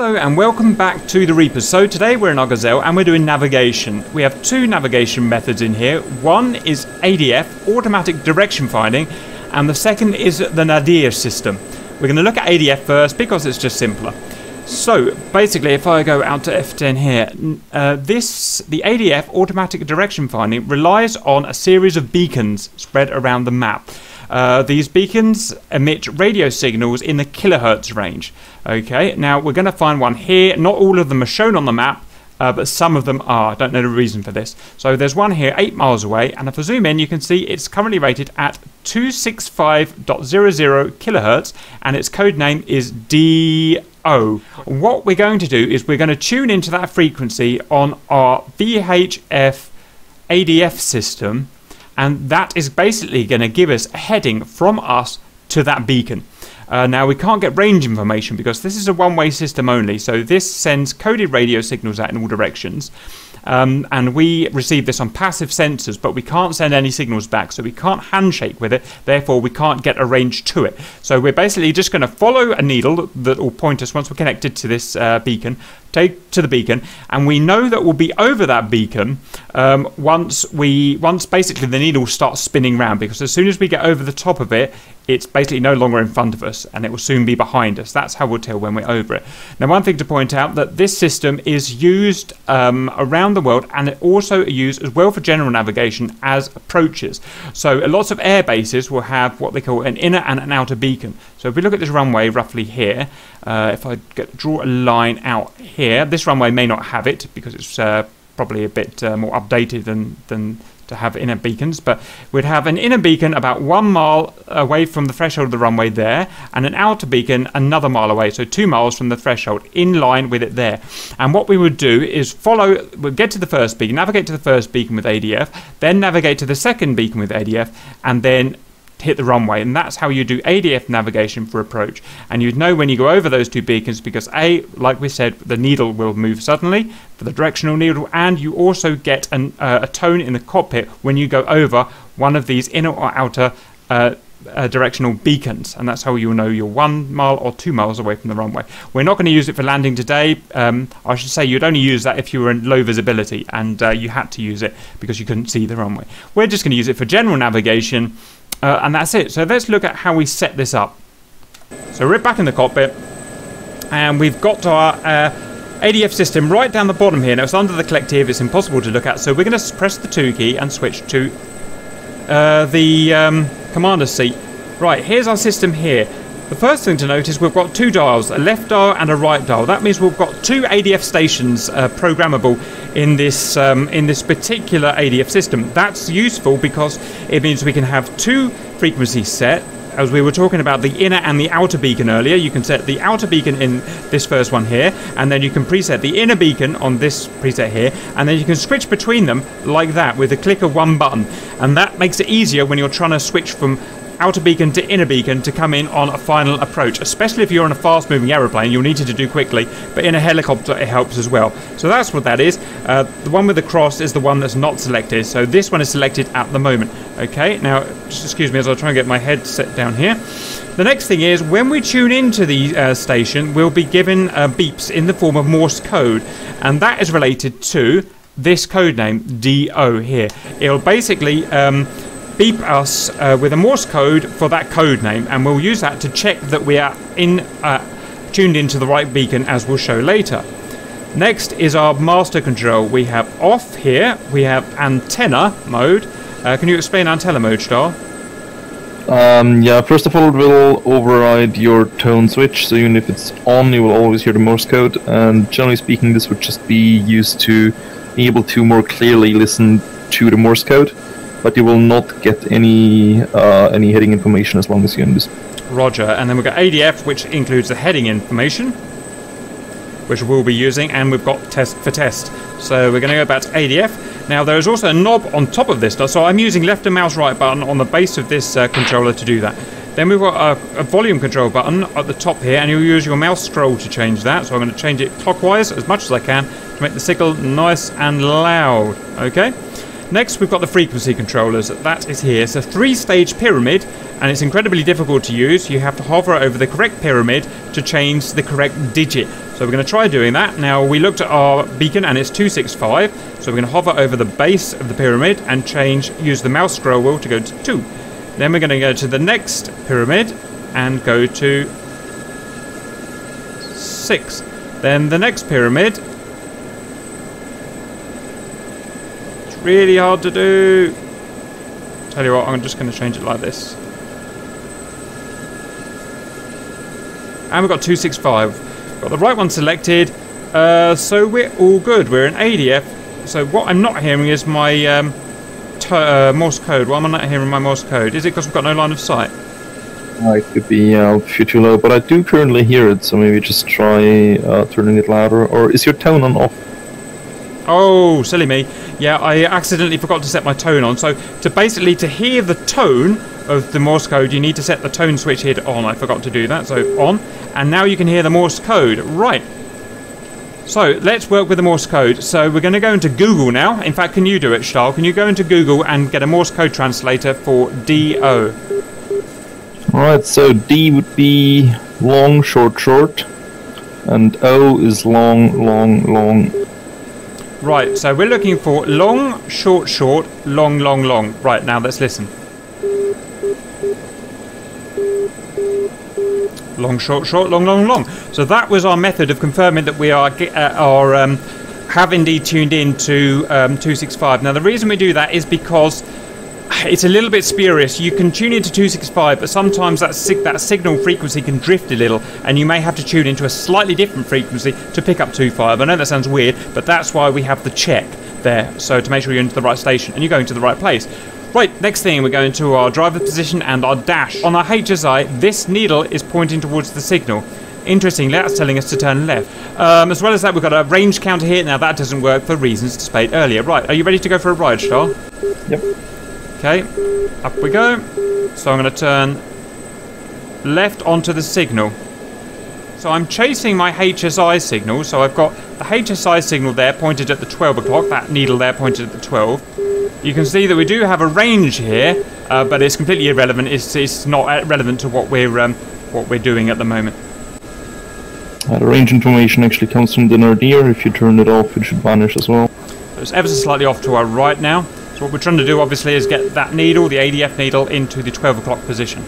Hello and welcome back to the Reapers. So today we're in our Gazelle and we're doing navigation. We have two navigation methods in here. One is ADF, automatic direction finding, and the second is the Nadir system. We're going to look at ADF first because it's just simpler. So basically, if I go out to F10 here, uh, this the ADF automatic direction finding relies on a series of beacons spread around the map. Uh, these beacons emit radio signals in the kilohertz range. Okay, now we're going to find one here. Not all of them are shown on the map, uh, but some of them are. I don't know the reason for this. So there's one here 8 miles away, and if I zoom in, you can see it's currently rated at 265.00 kilohertz, and its code name is DO. What we're going to do is we're going to tune into that frequency on our VHF ADF system and that is basically going to give us a heading from us to that beacon. Uh, now we can't get range information because this is a one-way system only, so this sends coded radio signals out in all directions. Um, and we receive this on passive sensors, but we can't send any signals back, so we can't handshake with it. Therefore, we can't get a range to it. So we're basically just going to follow a needle that will point us once we're connected to this uh, beacon, take to the beacon, and we know that we'll be over that beacon um, once we once basically the needle starts spinning round. Because as soon as we get over the top of it, it's basically no longer in front of us and it will soon be behind us. That's how we'll tell when we're over it. Now, one thing to point out that this system is used um, around the world and it also used as well for general navigation as approaches. So, lots of air bases will have what they call an inner and an outer beacon. So, if we look at this runway roughly here, uh, if I get, draw a line out here, this runway may not have it because it's uh, probably a bit uh, more updated than, than to have inner beacons, but we'd have an inner beacon about one mile away from the threshold of the runway there, and an outer beacon another mile away, so two miles from the threshold, in line with it there. And what we would do is follow, we'd get to the first beacon, navigate to the first beacon with ADF, then navigate to the second beacon with ADF, and then hit the runway and that's how you do ADF navigation for approach and you'd know when you go over those two beacons because a like we said the needle will move suddenly for the directional needle and you also get an, uh, a tone in the cockpit when you go over one of these inner or outer uh, uh, directional beacons, and that's how you'll know you're one mile or two miles away from the runway. We're not going to use it for landing today. Um, I should say you'd only use that if you were in low visibility and uh, you had to use it because you couldn't see the runway. We're just going to use it for general navigation uh, and that's it. So let's look at how we set this up. So we're back in the cockpit and we've got our uh, ADF system right down the bottom here. Now it's under the collective, it's impossible to look at. So we're going to press the 2 key and switch to uh, the um, commander seat. Right, here's our system here. The first thing to note is we've got two dials, a left dial and a right dial. That means we've got two ADF stations uh, programmable in this um, in this particular ADF system. That's useful because it means we can have two frequencies set. As we were talking about the inner and the outer beacon earlier, you can set the outer beacon in this first one here, and then you can preset the inner beacon on this preset here, and then you can switch between them like that with a click of one button. And that makes it easier when you're trying to switch from outer beacon to inner beacon to come in on a final approach, especially if you're on a fast moving aeroplane, you'll need to do quickly, but in a helicopter it helps as well. So that's what that is. Uh, the one with the cross is the one that's not selected, so this one is selected at the moment. Okay, now just excuse me as I try and get my head set down here. The next thing is when we tune into the uh, station, we'll be given uh, beeps in the form of Morse code, and that is related to this code name DO here. It'll basically um, beep us uh, with a Morse code for that code name, and we'll use that to check that we are in uh, tuned into the right beacon, as we'll show later. Next is our master control. We have off here. We have antenna mode. Uh, can you explain antenna mode, Star? Um, yeah, first of all, it will override your tone switch, so even if it's on, you will always hear the Morse code. And generally speaking, this would just be used to be able to more clearly listen to the Morse code but you will not get any uh, any heading information as long as you're in this. Roger. And then we've got ADF, which includes the heading information, which we'll be using, and we've got test for test. So we're going to go back to ADF. Now there is also a knob on top of this, so I'm using left and mouse right button on the base of this uh, controller to do that. Then we've got a, a, volume control button at the top here, and you'll use your mouse scroll to change that. So I'm going to change it clockwise as much as I can to make the signal nice and loud. Okay. Next, we've got the frequency controllers. That is here. It's a three-stage pyramid, and it's incredibly difficult to use. You have to hover over the correct pyramid to change the correct digit. So we're going to try doing that. Now we looked at our beacon and it's 265. So we're going to hover over the base of the pyramid and change, use the mouse scroll wheel to go to 2. Then we're going to go to the next pyramid and go to 6. Then the next pyramid. Really hard to do. Tell you what, I'm just going to change it like this. And we've got 265. Got the right one selected. Uh, so we're all good. We're in ADF. So what I'm not hearing is my um, uh, Morse code. Why am I not hearing my Morse code? Is it because we've got no line of sight? Uh, it could be uh, if you're too low, but I do currently hear it, so maybe just try uh, turning it louder. Or is your tone on off? Oh, silly me. Yeah, I accidentally forgot to set my tone on. So to basically to hear the tone of the Morse code, you need to set the tone switch here on. I forgot to do that. So on, and now you can hear the Morse code. Right. So let's work with the Morse code. So we're going to go into Google now. In fact, can you do it, Stahl? Can you go into Google and get a Morse code translator for DO? Alright, so D would be long, short, short. And O is long, long, long. Right, so we're looking for long, short, short, long, long, long. Right, now let's listen. Long, short, short, long, long, long. So that was our method of confirming that we are, uh, are um, have indeed tuned in to um, 265. Now the reason we do that is because it's a little bit spurious. You can tune into 265, but sometimes that sig- that signal frequency can drift a little, and you may have to tune into a slightly different frequency to pick up 25. I know that sounds weird, but that's why we have the check there, so to make sure you're into the right station and you're going to the right place. Right, next thing, we're going to our driver position and our dash. On our HSI, this needle is pointing towards the signal. Interestingly, that's telling us to turn left. Um, as well as that, we've got a range counter here. Now, that doesn't work for reasons displayed earlier. Right, are you ready to go for a ride, Star? Yep. Okay, up we go. So I'm going to turn left onto the signal. So I'm chasing my HSI signal. So I've got the HSI signal there pointed at the 12 o'clock. That needle there pointed at the 12. You can see that we do have a range here, uh, but it's completely irrelevant. It's, it's not relevant to what we're um, what we're doing at the moment. Uh, the range information actually comes from the nadir. If you turn it off, it should vanish as well. So it's ever so slightly off to our right now. So what we're trying to do, obviously, is get that needle, the ADF needle, into the 12 o'clock position.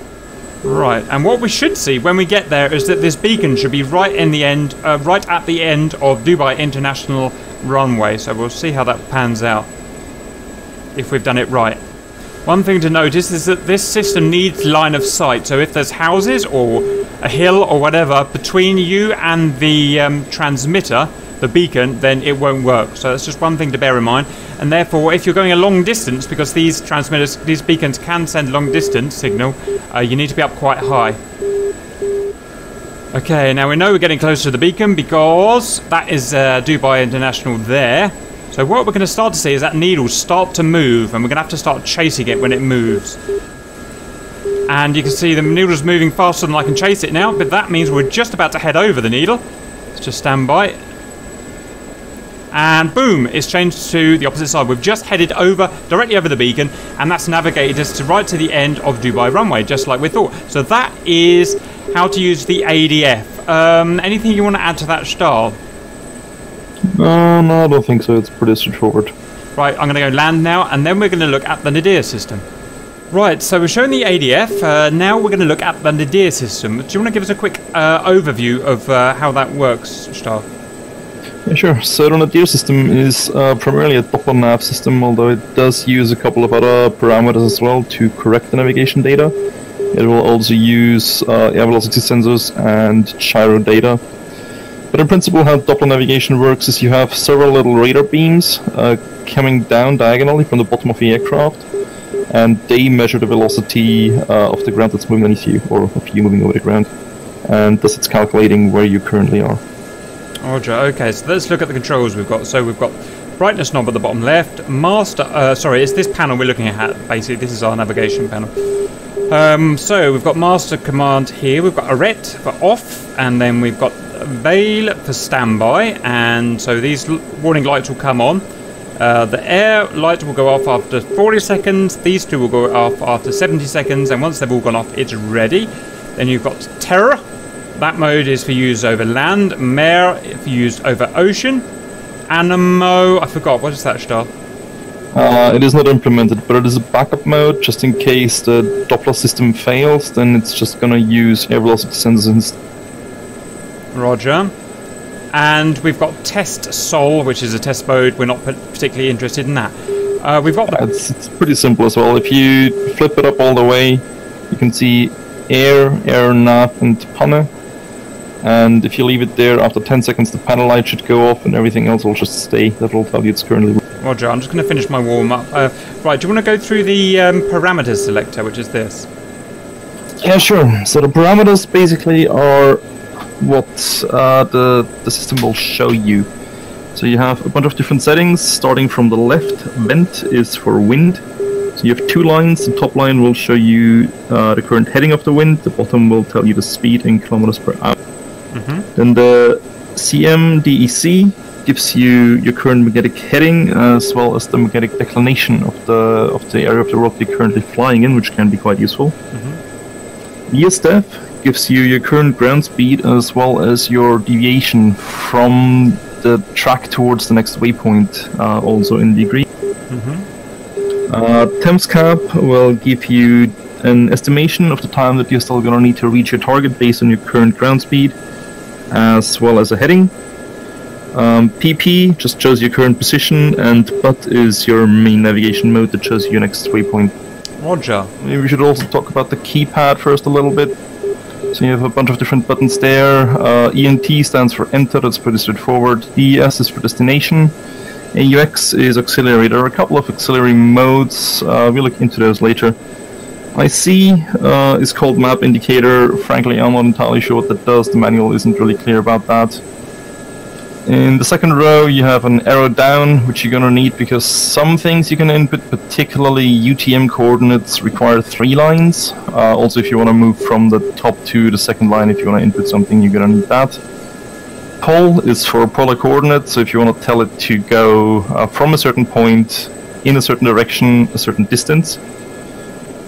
Right, and what we should see when we get there is that this beacon should be right in the end, uh, right at the end of Dubai International Runway. So we'll see how that pans out if we've done it right. One thing to notice is that this system needs line of sight, so if there's houses or a hill or whatever between you and the um, transmitter, the beacon, then it won't work. So that's just one thing to bear in mind. And therefore, if you're going a long distance, because these transmitters, these beacons can send long distance signal, uh, you need to be up quite high. Okay, now we know we're getting close to the beacon because that is uh, Dubai International there. So what we're going to start to see is that needle start to move, and we're going to have to start chasing it when it moves. And you can see the needle's moving faster than I can chase it now, but that means we're just about to head over the needle. Let's just stand by. And boom, it's changed to the opposite side. We've just headed over, directly over the beacon, and that's navigated us to right to the end of Dubai runway, just like we thought. So that is how to use the ADF. Um, anything you want to add to that, Stahl? No, no, I don't think so. It's pretty straightforward. Right, I'm going to go land now, and then we're going to look at the Nadir system. Right, so we're showing the ADF. Uh, now we're going to look at the Nadir system. Do you want to give us a quick uh, overview of uh, how that works, Stahl? Yeah, sure. So the Nadir system is uh, primarily a Doppler nav system, although it does use a couple of other parameters as well to correct the navigation data. It will also use uh, air velocity sensors and gyro data but in principle, how Doppler navigation works is you have several little radar beams uh, coming down diagonally from the bottom of the aircraft, and they measure the velocity uh, of the ground that's moving underneath you, or of you moving over the ground, and thus it's calculating where you currently are. Roger. Okay, so let's look at the controls we've got. So we've got brightness knob at the bottom left, master. Uh, sorry, it's this panel we're looking at. Basically, this is our navigation panel. Um, so we've got master command here. We've got arret for off, and then we've got veil for standby, and so these warning lights will come on. Uh, the air light will go off after 40 seconds, these two will go off after 70 seconds, and once they've all gone off, it's ready. Then you've got terror, That mode is for use over land, Mer for use over ocean, Anemo, I forgot, what is that, Stahl? Uh, it is not implemented, but it is a backup mode just in case the Doppler system fails. Then it's just gonna use air velocity sensors. Roger. And we've got Test Sol, which is a test mode. We're not particularly interested in that. Uh, we've got the It's, it's pretty simple as well. If you flip it up all the way, you can see air, air, nav, and panel. And if you leave it there, after 10 seconds, the panel light should go off and everything else will just stay. That will tell you it's currently. Roger. I'm just going to finish my warm up. Uh, right, do you want to go through the um, parameters selector, which is this? Yeah, sure. So the parameters basically are what uh, the, the system will show you. So you have a bunch of different settings, starting from the left. Vent is for wind. So you have two lines. The top line will show you uh, the current heading of the wind. The bottom will tell you the speed in kilometers per hour. Mm-hmm. Then the CMDEC gives you your current magnetic heading as well as the magnetic declination of the of the area of the rock you're currently flying in, which can be quite useful. ESDEF gives you your current ground speed as well as your deviation from the track towards the next waypoint, uh, also in degree. Mm-hmm. Uh, TempsCap will give you an estimation of the time that you're still going to need to reach your target based on your current ground speed, as well as a heading. Um, PP just shows your current position, and BUT is your main navigation mode that shows you your next waypoint. Roger. Maybe we should also talk about the keypad first a little bit. So you have a bunch of different buttons there. Uh, ENT stands for enter, that's pretty straightforward. DES is for destination. AUX is auxiliary. There are a couple of auxiliary modes. Uh, we'll look into those later. IC uh, is called map indicator. Frankly, I'm not entirely sure what that does. The manual isn't really clear about that. In the second row, you have an arrow down, which you're gonna need because some things you can input, particularly UTM coordinates, require three lines. Uh, also, if you want to move from the top to the second line, if you want to input something, you're gonna need that. Pole is for polar coordinates, so if you want to tell it to go uh, from a certain point in a certain direction, a certain distance.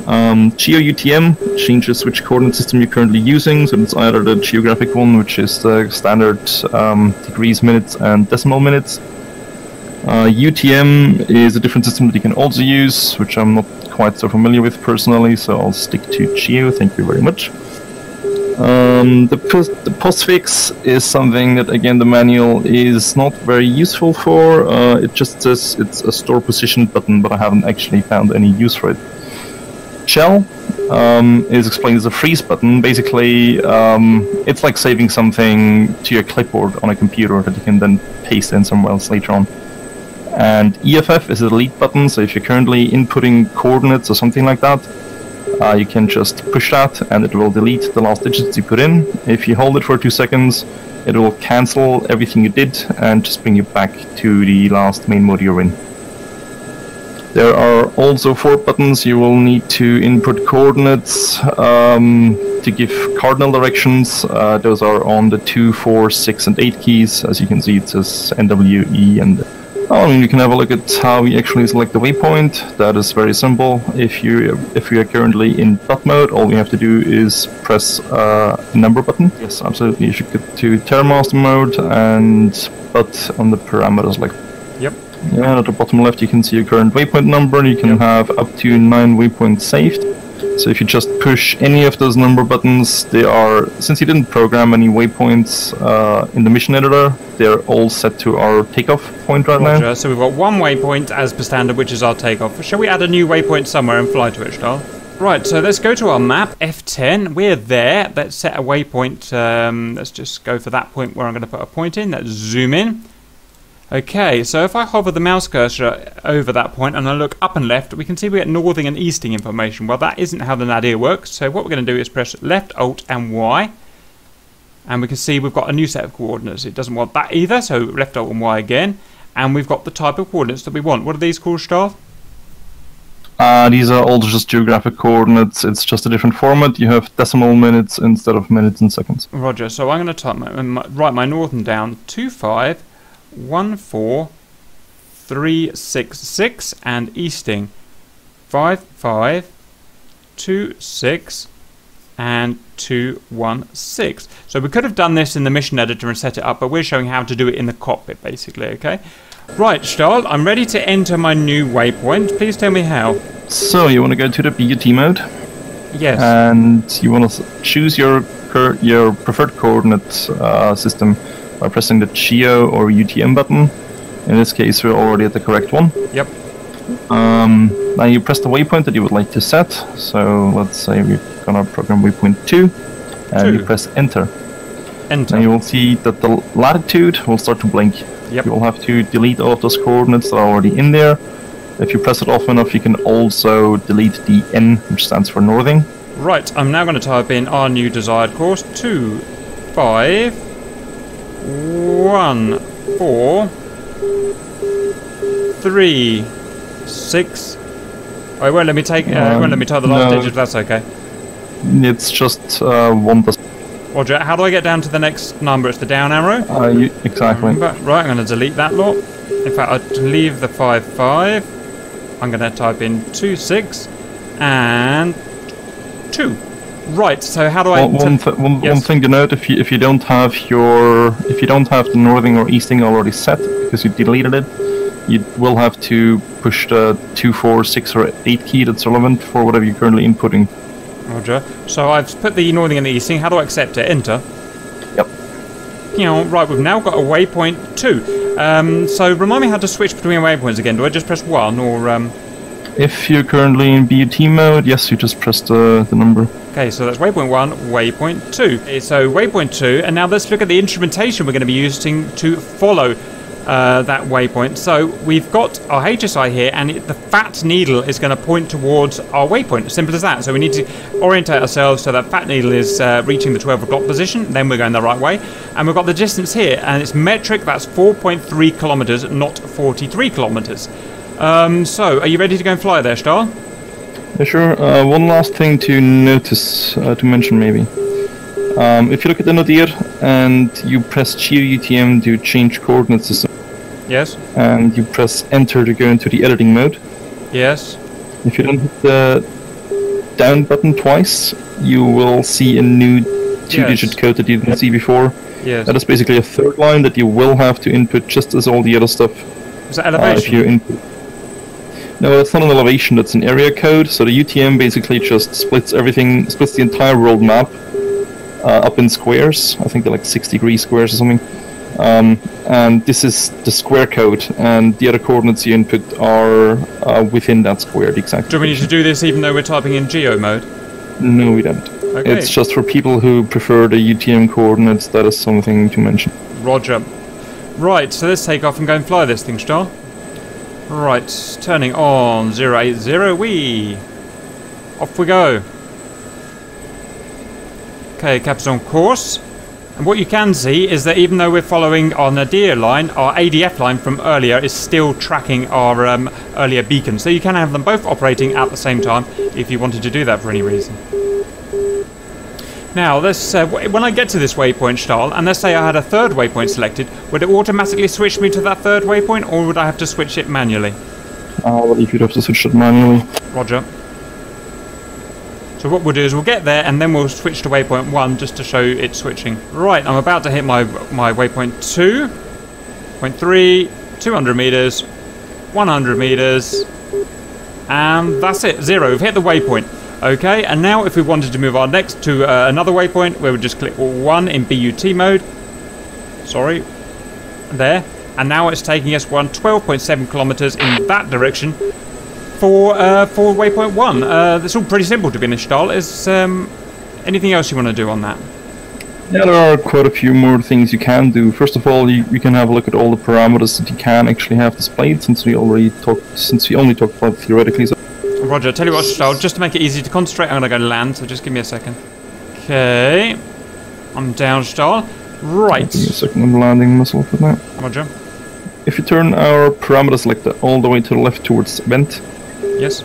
Um, GeoUTM changes which coordinate system you're currently using, so it's either the geographic one, which is the standard um, degrees, minutes, and decimal minutes. Uh, UTM is a different system that you can also use, which I'm not quite so familiar with personally, so I'll stick to Geo. Thank you very much. Um, the, the postfix is something that, again, the manual is not very useful for. Uh, it just says it's a store position button, but I haven't actually found any use for it. Shell um, is explained as a freeze button. Basically, um, it's like saving something to your clipboard on a computer that you can then paste in somewhere else later on. And EFF is a delete button, so if you're currently inputting coordinates or something like that, uh, you can just push that and it will delete the last digits you put in. If you hold it for two seconds, it will cancel everything you did and just bring you back to the last main mode you're in. There are also four buttons. You will need to input coordinates um, to give cardinal directions. Uh, those are on the 2, 4, 6, and 8 keys. As you can see, it says NWE and I mean, you can have a look at how we actually select the waypoint. That is very simple. If you if we are currently in BUT mode, all we have to do is press uh, a number button. Yes, absolutely. You should get to Terramaster mode and BUT on the parameters like Yep. Yeah, at the bottom left you can see your current waypoint number you can have up to 9 waypoints saved. So if you just push any of those number buttons, they are, since you didn't program any waypoints uh, in the mission editor, they're all set to our takeoff point right now. So we've got one waypoint as per standard, which is our takeoff. Shall we add a new waypoint somewhere and fly to it, Stahl? Right, so let's go to our map, F10. We're there. Let's set a waypoint. Um, let's just go for that point where I'm going to put a point in. Let's zoom in. Okay, so if I hover the mouse cursor over that point and I look up and left, we can see we get northing and easting information. Well, that isn't how the nadir works. So what we're going to do is press left, alt, and Y. And we can see we've got a new set of coordinates. It doesn't want that either, so left, alt, and Y again. And we've got the type of coordinates that we want. What are these called, Stahl? Uh, these are all just geographic coordinates. It's just a different format. You have decimal minutes instead of minutes and seconds. Roger. So I'm going to type my, my, write my northern down two five one four three six six and easting five five two six and 216. So we could have done this in the mission editor and set it up, but we're showing how to do it in the cockpit basically, okay? Right, Stahl, I'm ready to enter my new waypoint. Please tell me how. So you want to go to the BUT mode, Yes. and you want to choose your your preferred coordinate uh, system by pressing the Geo or UTM button. In this case, we're already at the correct one. yep. Um, now you press the waypoint that you would like to set. So let's say we're gonna program waypoint two, and Two. you press enter. Enter. Now you will see that the latitude will start to blink. Yep. You will have to delete all of those coordinates that are already in there. If you press it often enough, you can also delete the N, which stands for northing. Right, I'm now going to type in our new desired course: two, five, one, four, three, six. Oh, it won't let me take. Uh, it won't let me type the last no. digit. That's okay. It's just uh, one. Does, Roger. How do I get down to the next number? It's the down arrow. uh, you, exactly. Right, I'm going to delete that lot. In fact, I'll leave the five five. I'm going to type in two six and two. Right. So how do I? One, one, th- one, one thing to note: if you if you don't have your if you don't have the northing or easting already set because you deleted it, you will have to push the two, four, six, or eight key that's relevant for whatever you're currently inputting. Roger. So I've put the northing and the easting. How do I accept it? Enter. Yep. You know, right, we've now got a waypoint two. Um, so remind me how to switch between waypoints again. Do I just press one or um If you're currently in BUT mode, yes, you just press the, the number. Okay, so that's waypoint one, waypoint two. Okay, So waypoint two, and now let's look at the instrumentation we're going to be using to follow uh, that waypoint. So we've got our HSI here, and it, the fat needle is going to point towards our waypoint. Simple as that. So we need to orientate ourselves so that fat needle is uh, reaching the 12 o'clock position. Then we're going the right way, and we've got the distance here, and it's metric. That's 4.3 kilometers, not 43 kilometers. Um, so, are you ready to go and fly there, Star? Yeah, sure. Uh, one last thing to notice, uh, to mention maybe. Um, if you look at the Nadir and you press Geo UTM to change coordinate system, Yes. and you press Enter to go into the editing mode, Yes. if you don't hit the down button twice, you will see a new two-digit Yes. code that you didn't see before. Yes. That is basically a third line that you will have to input just as all the other stuff Is that Uh, if elevation? you input. No, that's not an elevation. That's an area code. So the UTM basically just splits everything, splits the entire world map uh, up in squares. I think they're like six degree squares or something. Um, and this is the square code, and the other coordinates you input are uh, within that square. exactly. Do we need to do this even though we're typing in geo mode? No, we don't. Okay. It's just for people who prefer the UTM coordinates. That is something to mention. Roger. Right, so let's take off and go and fly this thing, Star. Right, turning on 080, we Off we go. Okay, caps on course. And what you can see is that even though we're following our Nadir line, our ADF line from earlier is still tracking our um, earlier beacon. So you can have them both operating at the same time if you wanted to do that for any reason. Now, let's, uh, when I get to this waypoint Stahl, and let's say I had a third waypoint selected, would it automatically switch me to that third waypoint, or would I have to switch it manually? Uh, I believe you'd have to switch it manually. Roger. So what we'll do is we'll get there, and then we'll switch to waypoint 1 just to show it switching. Right, I'm about to hit my, my waypoint 2, point 3, 200 meters, 100 meters, and that's it, zero. We've hit the waypoint. Okay, and now if we wanted to move our next to uh, another waypoint, we would just click 1 in BUT mode. Sorry. There. And now it's taking us one 12.7 kilometers in that direction for uh, for waypoint 1. Uh, all pretty simple to be honest, Stahl. Is um, anything else you want to do on that? Yeah, there are quite a few more things you can do. First of all, you, you can have a look at all the parameters that you can actually have displayed, since we already talked, since we only talked about theoretically. So Roger, tell you what, Stahl, just to make it easy to concentrate, I'm going to go land, so just give me a second. Okay. I'm down, Stahl. Right. give me a second, I'm landing myself with that. Roger. If you turn our parameter selector all the way to the left towards vent, Yes.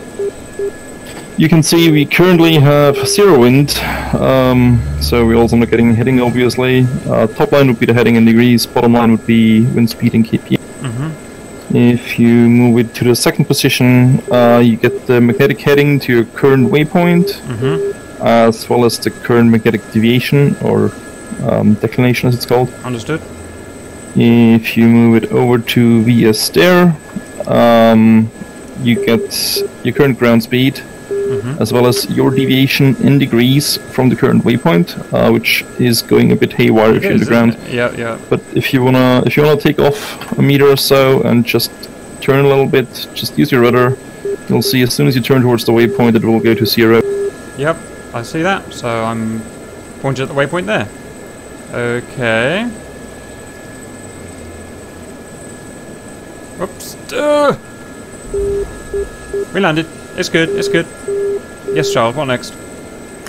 you can see we currently have zero wind, um, so we're also not getting heading obviously. Uh, top line would be the heading in degrees, bottom line would be wind speed in kpm. If you move it to the second position, uh, you get the magnetic heading to your current waypoint. Mm-hmm. as well as the current magnetic deviation or um, declination, as it's called. Understood. If you move it over to VS there, um, you get your current ground speed Mm-hmm. as well as your deviation in degrees from the current waypoint, uh, which is going a bit haywire if you're in the ground. Yeah, yeah. But if you wanna if you wanna take off a meter or so and just turn a little bit, just use your rudder. You'll see as soon as you turn towards the waypoint, it will go to zero. Yep, I see that. So I'm pointed at the waypoint there. Okay. Oops. Ugh. We landed. It's good. It's good. Yes, Charles. What next?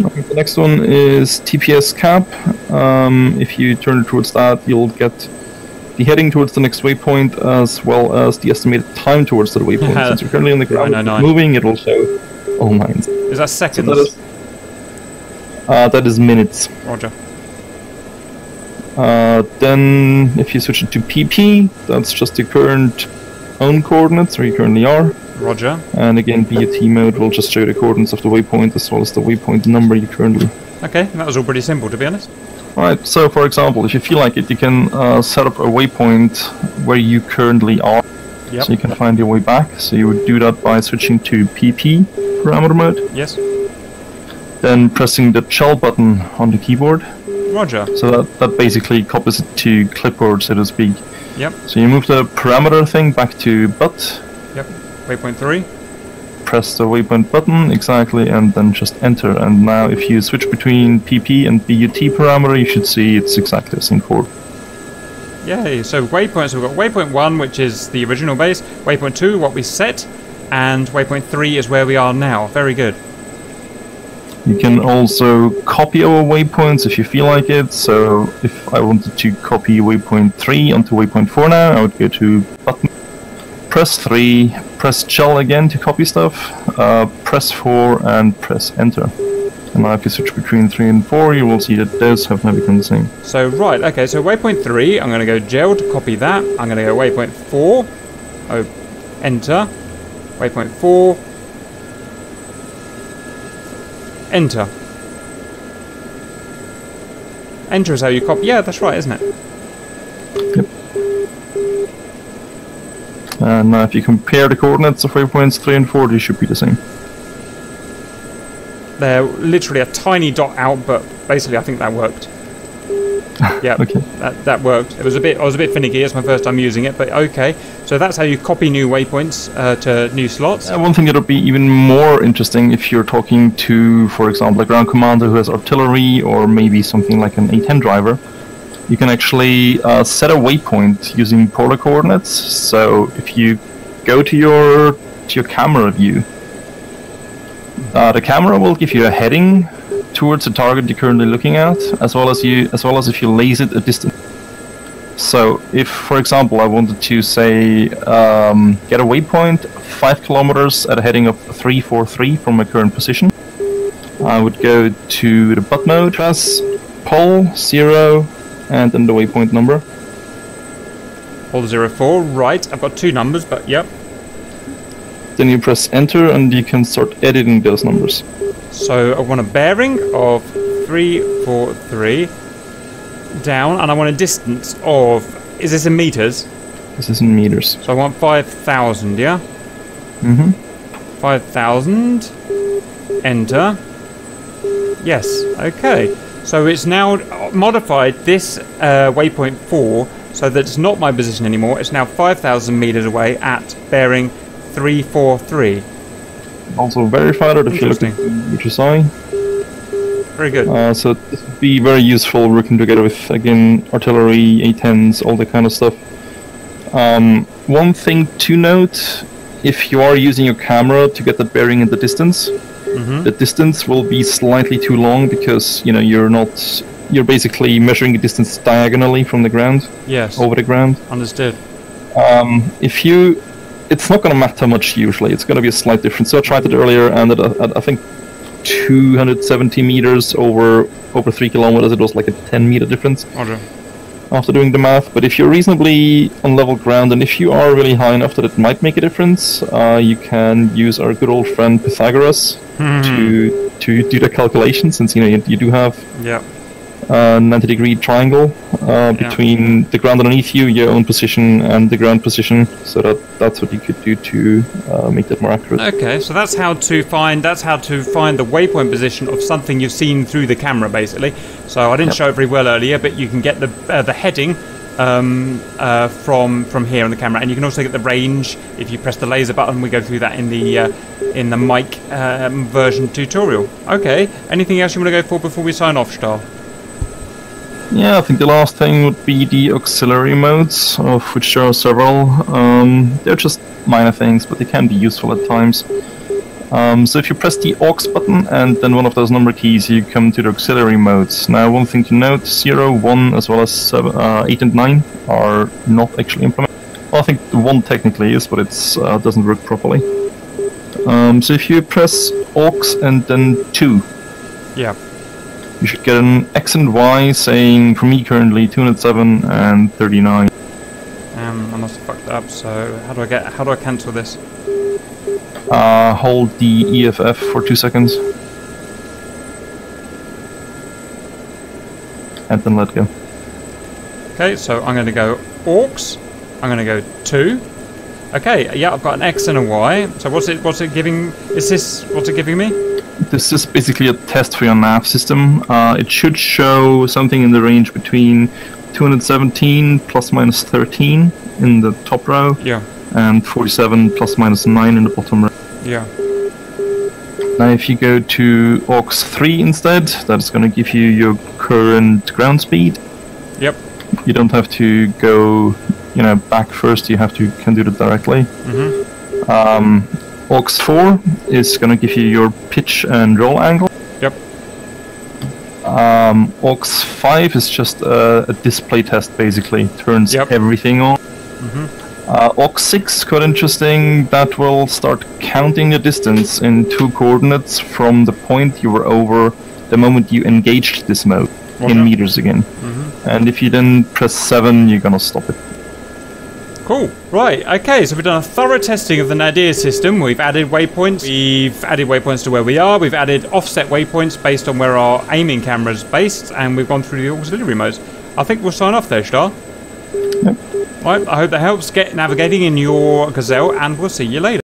Okay, the next one is TPS cap. Um, if you turn towards that, you'll get the heading towards the next waypoint as well as the estimated time towards the waypoint. Since you're currently on the ground 999. moving, it will show all nines. Is that So seconds? that is, uh, that is minutes. Roger. Uh, then, if you switch it to PP, that's just the current own coordinates where you currently are. Roger. And again, BUT mode will just show the coordinates of the waypoint as well as the waypoint number you currently. Okay, that was all pretty simple to be honest. Alright, so for example, if you feel like it, you can uh, set up a waypoint where you currently are, Yep. so you can find your way back. So you would do that by switching to PP parameter mode, Yes. then pressing the shell button on the keyboard. Roger. So that, that basically copies it to clipboard, so to speak. Yep. So you move the parameter thing back to BUT. Yep. Waypoint three. press the waypoint button exactly, and then just enter. And now, if you switch between PP and BUT parameter, you should see it's exactly the same chord. Yay. So waypoints. We've got waypoint one, which is the original base. Waypoint two, what we set, and waypoint three is where we are now. Very good. You can also copy our waypoints if you feel like it. So if I wanted to copy waypoint 3 onto waypoint 4 now, I would go to button, press 3, press shell again to copy stuff, uh, press 4 and press enter. And now if you switch between 3 and 4, you will see that those have now become the same. So right. Okay. So waypoint three. I'm going to go gel to copy that. I'm going to go waypoint four. Oh, enter. Waypoint four. Enter. Enter is how you copy. Yeah, that's right, isn't it? And now if you compare the coordinates of waypoints 3 and 4, they should be the same. They're literally a tiny dot out, but basically I think that worked. Yeah, Okay. that, that worked. It was a bit I was a bit finicky. It's my first time using it, but okay. So that's how you copy new waypoints uh, to new slots. Uh, one thing that would be even more interesting if you're talking to, for example, a ground commander who has artillery or maybe something like an A10 driver, you can actually uh, set a waypoint using polar coordinates. So if you go to your to your camera view, uh, the camera will give you a heading towards the target you're currently looking at, as well as you as well as if you laser it a distance. So, if, for example, I wanted to say um, get a waypoint five kilometers at a heading of 343 from my current position, I would go to the BUT mode, press pole zero, and then the waypoint number. All zero four. Right. I've got two numbers, but yep. Then you press enter, and you can start editing those numbers. So I want a bearing of three four three down, and I want a distance of. Is this in meters? This is in meters. So I want five thousand. Yeah. Mm-hmm. 5,000. Enter. Yes, okay. So it's now modified this uh, waypoint 4 so that it's not my position anymore. It's now 5,000 meters away at bearing 343. Also verified it if you look at which is I. Very good. Uh, so this would be very useful working together with again artillery, A10s, all that kind of stuff. Um, one thing to note: if you are using your camera to get that bearing in the distance, hmm the distance will be slightly too long because you know you're not you're basically measuring the distance diagonally from the ground Yes, over the ground. understood. Um, if you, it's not going to matter much usually. It's going to be a slight difference. So I tried it earlier, and at, at I think 270 meters over over three kilometers, it was like a 10 meter difference Roger. after doing the math. But if you're reasonably on level ground, and if you are really high enough that it might make a difference, uh, you can use our good old friend Pythagoras Hmm. to to do the calculation, since you know you, you do have Yeah. A 90 degree triangle uh, between the ground underneath you, your own position, and the ground position. So that that's what you could do to uh, make that more accurate. Okay, so that's how to find that's how to find the waypoint position of something you've seen through the camera, basically. So I didn't Yep. show it very well earlier, but you can get the uh, the heading um, uh, from from here on the camera, and you can also get the range if you press the laser button. We go through that in the uh, in the mic um, version tutorial. Okay, anything else you want to go for before we sign off, Star? Yeah, I think the last thing would be the auxiliary modes, of which there are several. Um, they're just minor things, but they can be useful at times. Um, so if you press the aux button and then one of those number keys, you come to the auxiliary modes. Now, one thing to note: 0, 1, as well as seven, uh, 8 and 9 are not actually implemented. Well, I think the 1 technically is, but it uh, doesn't work properly. Um, so if you press aux and then 2, Yeah. You should get an X and Y saying for me currently 207 and 39. Um, I must have fucked up. So how do I get? How do I cancel this? Uh, hold the EFF for two seconds. And then let go. Okay, so I'm going to go aux. I'm going to go two. Okay, yeah, I've got an X and a Y. So what's it? What's it giving? Is this what's it giving me? This is basically a test for your nav system. Uh, it should show something in the range between 217 plus minus 13 in the top row Yeah, and 47 plus minus 9 in the bottom row. yeah. Now, if you go to aux 3 instead, that's going to give you your current ground speed. Yep. You don't have to go, you know, back first. You have to can do it directly. Mhm. Um, aux 4 is going to give you your pitch and roll angle. Yep. Um, aux 5 is just a, a display test, basically. Turns Yep. everything on. Mhm. Uh, aux 6, quite interesting, that will start counting the distance in two coordinates from the point you were over the moment you engaged this mode Okay. in meters again. Mhm. And if you then press 7, you're gonna stop it. Cool. Right. Okay. So we've done a thorough testing of the Nadir system. We've added waypoints. We've added waypoints to where we are. We've added offset waypoints based on where our aiming camera is based, and we've gone through the auxiliary modes. I think we'll sign off there, Star. Yep. Right. I hope that helps. Get navigating in your Gazelle, and we'll see you later.